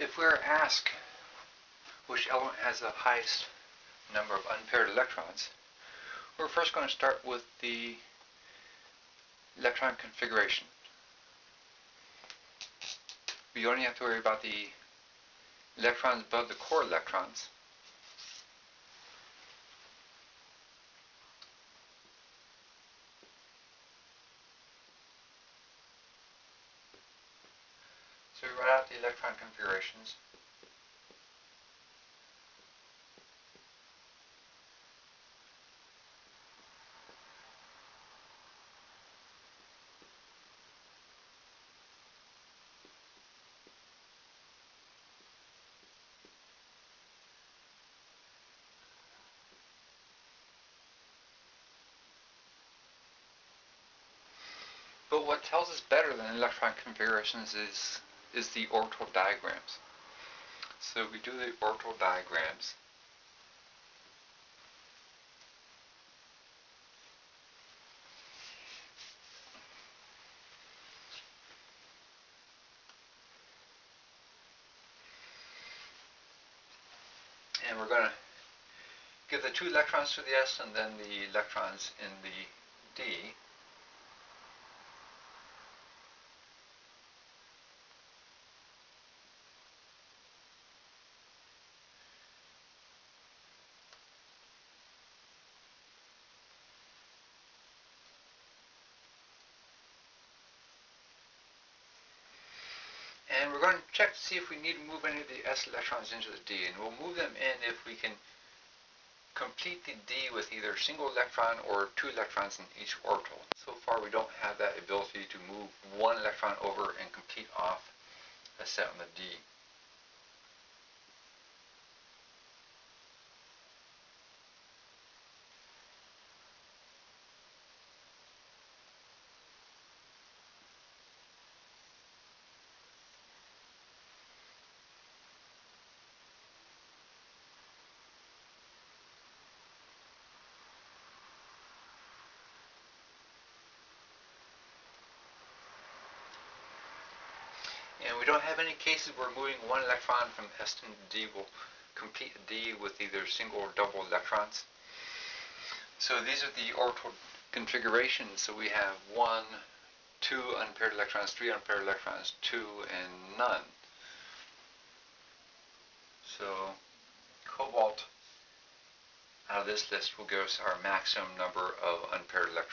If we're asked which element has the highest number of unpaired electrons, we're first going to start with the electron configuration. We only have to worry about the electrons above the core electrons. We write out the electron configurations. But what tells us better than electron configurations is, is the orbital diagrams. So we do the orbital diagrams. And we're going to give the two electrons to the S and then the electrons in the D. And we're going to check to see if we need to move any of the s electrons into the d. And we'll move them in if we can complete the d with either a single electron or two electrons in each orbital. So far we don't have that ability to move one electron over and complete off a set on the d. And we don't have any cases where moving one electron from S to D will complete D with either single or double electrons. So these are the orbital configurations. So we have one, two unpaired electrons, three unpaired electrons, two, and none. So cobalt out of this list will give us our maximum number of unpaired electrons.